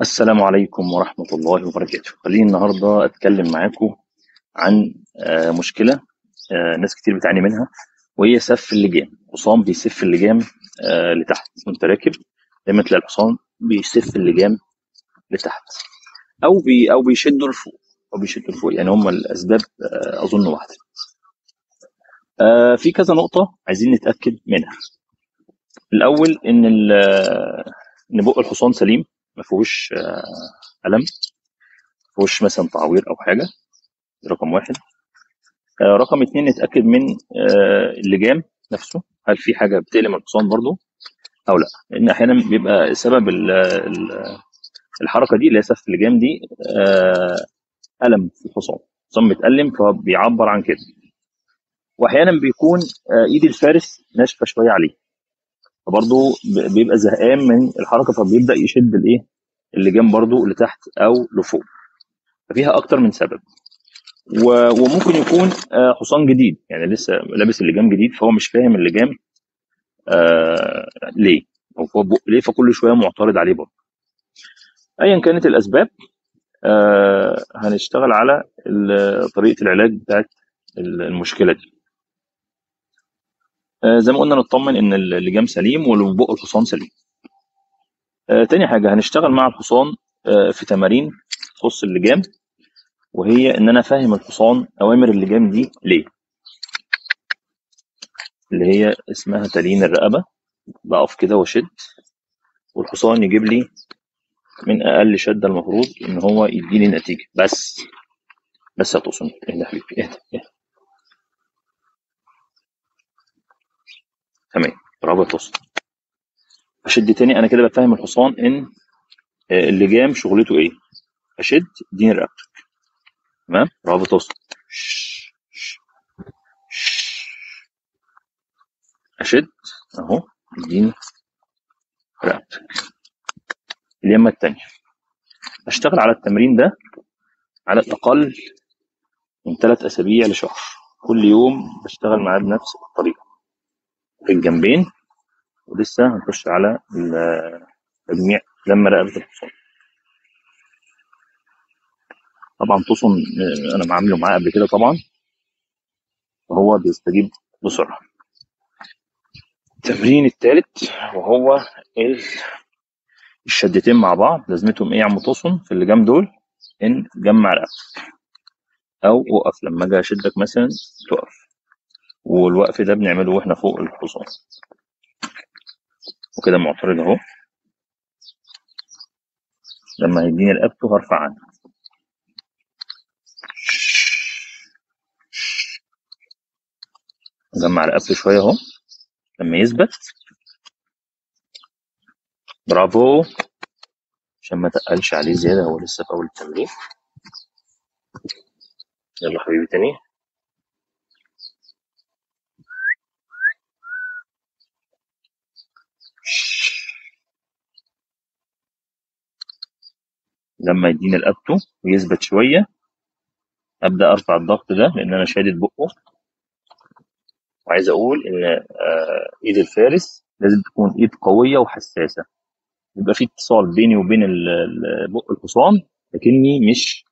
السلام عليكم ورحمة الله وبركاته. خليني النهاردة أتكلم معاكم عن آه، مشكلة آه، ناس كتير بتعاني منها وهي سف اللجام. حصان بيسف اللجام آه، لتحت. وأنت راكب دايما تلاقي الحصان بيسف اللجام لتحت. أو بي أو بيشده لفوق. أو بيشده لفوق. يعني هما الأسباب أظن واحدة. في كذا نقطة عايزين نتأكد منها. الأول إن إن بق الحصان سليم. ما فيهوش آه، ألم ما فيهوش مثلا تعوير أو حاجة ده رقم واحد. آه، رقم اتنين نتأكد من آه، اللجام نفسه هل في حاجة بتقلم الحصان برضو أو لأ. لأن أحيانا بيبقى سبب ال- ال- الحركة دي اللي هي اللجام دي آه، ألم في الحصان. الحصان متألم فبيعبر عن كده. وأحيانا بيكون آه، إيد الفارس ناشفة شوية عليه. فبرضه بيبقى زهقان من الحركة فبيبدأ يشد الإيه؟ اللجام برضه لتحت أو لفوق. ففيها أكتر من سبب. وممكن يكون آه، حصان جديد. يعني لسه لابس اللجام جديد فهو مش فاهم اللجام آه ليه. أو ليه فكل شوية معترض عليه برضه ايا كانت الأسباب آه هنشتغل على طريقة العلاج بتاعت ال- المشكلة دي. آه زي ما قلنا نطمن إن اللجام سليم والبق الحصان سليم. تاني حاجة هنشتغل مع الحصان آه في تمارين تخص اللجام وهي إن أنا فاهم الحصان أوامر اللجام دي ليه. اللي هي اسمها تلين الرقبة بقف كده وأشد والحصان يجيب لي من أقل شدة المفروض إن هو يديني نتيجة. بس بس يا توسن اهدى حبيبي اهدى اهدى. تمام برافو توسن أشد تاني أنا كده بفهم الحصان إن آه، اللجام شغلته إيه؟ أشد اديني رقبتك تمام؟ شش، شش. أشد أهو اديني رقبتك اليمة التانية. أشتغل على التمرين ده على الأقل من ثلاث أسابيع لشهر. كل يوم بشتغل معاه بنفس الطريقة. في الجنبين ولسه هنخش على تجميع لما رقبة الحصان. طبعا توسن آه، أنا معامله معاه قبل كده طبعا. وهو بيستجيب بسرعة. التمرين الثالث وهو ال- الشدتين مع بعض. لازمتهم إيه يا عم توسن في اللجام دول إن تجمع رقبتك. أو وقف لما أجي أشدك مثلا تقف. والوقف ده بنعمله وإحنا فوق الحصان. وكده معترض اهو. لما هيديني رقبته هرفع عنه. اجمع رقبته شوية اهو. لما يثبت. برافو. عشان ما تقلش عليه زيادة هو لسه في أول التمرين. يلا حبيبي تاني. لما يديني رقبته ويثبت شوية أبدأ أرفع الضغط ده لأن أنا شادد بقه. وعايز أقول إن آه، إيد الفارس لازم تكون إيد قوية وحساسة. يبقى في اتصال بيني وبين بق الحصان لكني مش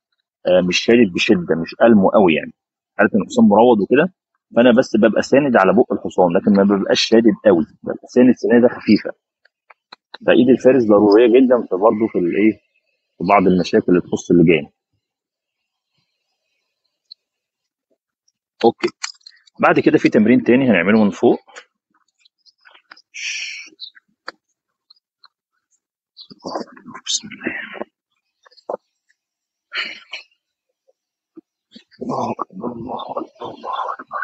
آه، مش شادد بشدة مش ألمه قوي يعني. عارف إن الحصان مروض وكده؟ فأنا بس ببقى ساند على بق الحصان لكن ما ببقاش شادد قوي. ببقى ساند سنادة خفيفة. فإيد الفارس ضرورية جدا برضه في الإيه؟ في بعض المشاكل اللي تخص اللجان أوكي بعد كده في تمرين تاني هنعمله من فوق بسم الله الله اكبر الله اكبر الله اكبر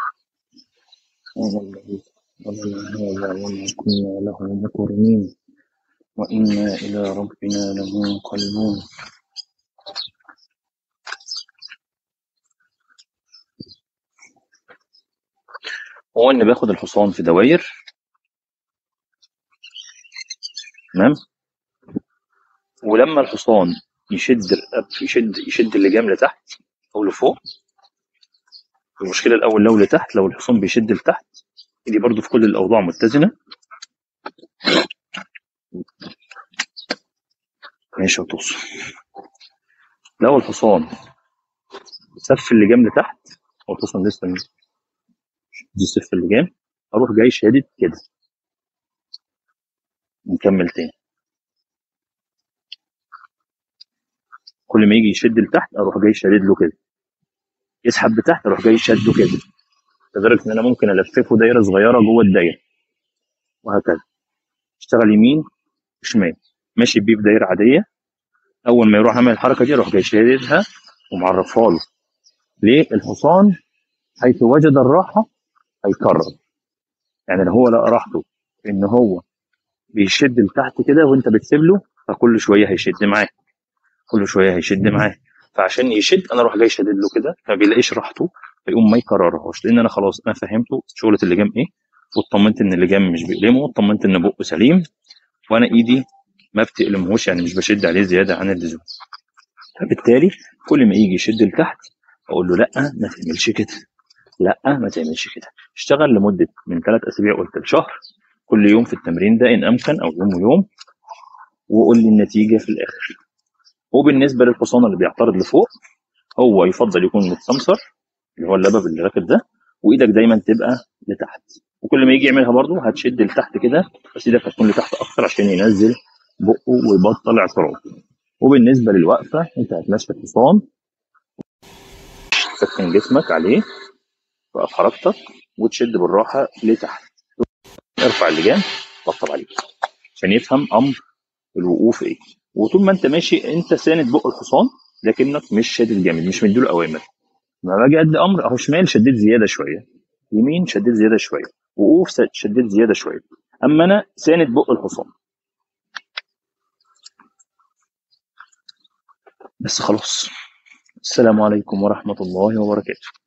هذا الذي ضلنا هذا وما كنا له مقرنين وإنا إلى ربنا لمنقلبون. هو باخد الحصان في دواير تمام؟ ولما الحصان يشد يشد يشد اللجام لتحت أو لفوق المشكلة الأول لو لتحت لو الحصان بيشد لتحت دي برضو في كل الأوضاع متزنة. ماشي يا لو الحصان. سف اللجام لتحت هو توصل لسه دي سف اللجام أروح جاي شادد كده. نكمل تاني. كل ما يجي يشد لتحت أروح جاي شادد له كده. يسحب لتحت أروح جاي شده كده. لدرجة إن أنا ممكن ألففه دايرة صغيرة جوه الدايرة. وهكذا. اشتغل يمين. وشمال ماشي بيه في دايره عادية. أول ما يروح عامل الحركة دي أروح جاي شاددها ومعرفها له. ليه؟ الحصان حيث وجد الراحة هيكرر. يعني لو هو لقى راحته إن هو بيشد لتحت كده وأنت بتسيب له فكل شوية هيشد معاه. كل شوية هيشد معاه. فعشان يشد أنا أروح جاي شادد له كده فما بيلاقيش راحته فيقوم ما يكررهاش. لأن أنا خلاص أنا فهمته شغلة اللجام إيه. واطمنت إن اللجام مش بيألمه واطمنت إن بقه سليم. وأنا ايدي ما بتألمهوش يعني مش بشد عليه زيادة عن اللزوم. فبالتالي كل ما يجي يشد لتحت أقول له لا ما تعملش كده. لا ما تعملش كده. اشتغل لمدة من ثلاث أسابيع قلت لشهر. كل يوم في التمرين ده إن أمكن أو يوم ويوم وقول لي النتيجة في الآخر. وبالنسبة للحصان اللي بيعترض لفوق هو يفضل يكون متسمسر اللي هو اللبب اللي راكب ده وإيدك دايما تبقى لتحت. وكل ما يجي يعملها برضه هتشد لتحت كده بس إيدك هتكون لتحت أكتر عشان ينزل بقه ويبطل اعتراض وبالنسبة للوقفة أنت هتمشي الحصان تسكن جسمك عليه توقف حركتك وتشد بالراحة لتحت. ارفع اللجام طبطب عليه عشان يفهم أمر الوقوف إيه. وطول ما أنت ماشي أنت ساند بق الحصان لكنك مش شادد جامد مش مديله أوامر. لما باجي أدي أمر أهو شمال شديت زيادة شوية. يمين شديت زيادة شوية وقوف شديت زيادة شوية أما أنا ساند بق الحصان. بس خلاص. السلام عليكم ورحمة الله وبركاته.